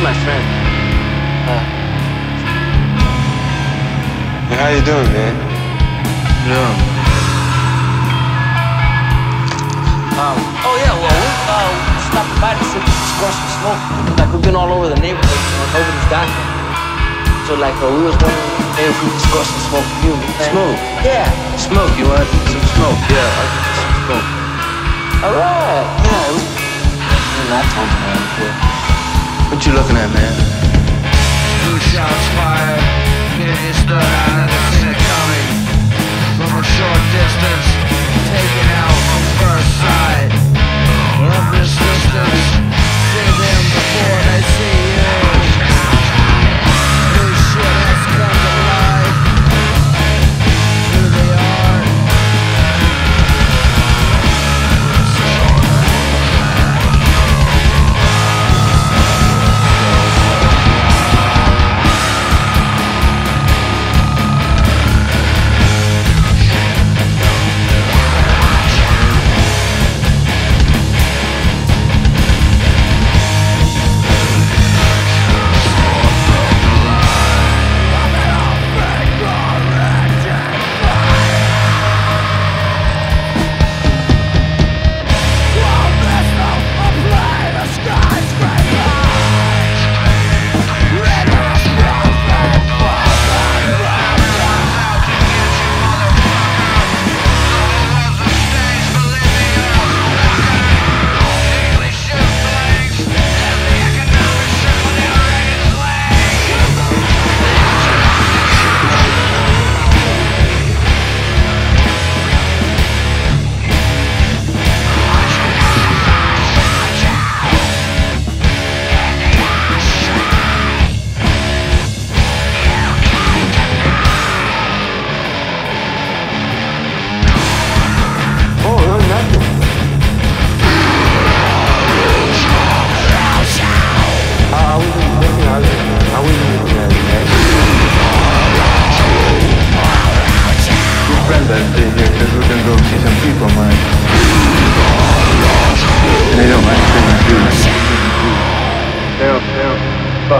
friend. Uh, Hey, how you doing, man? yeah. Um, oh yeah, well, we uh, stopped by to sit score some smoke. Like we've been all over the neighborhood, you know, nobody's got it. So like uh, we was wondering maybe if we could score some smoke for you. man. Smoke? Yeah. Smoke, you want some smoke? Yeah, I'll get some smoke. All right. Yeah. We, and I told you, man. before. What you looking at, man? Two shots fired. The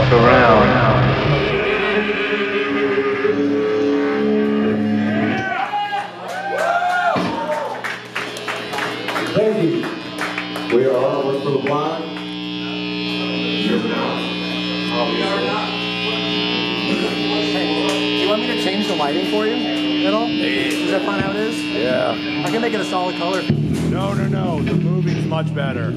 don't around. Thank you. We are all West Brook Live. Here now. Do you want me to change the lighting for you at all? Is that fine how it is? Yeah. I can make it a solid color. No, no, no. The movie's much better.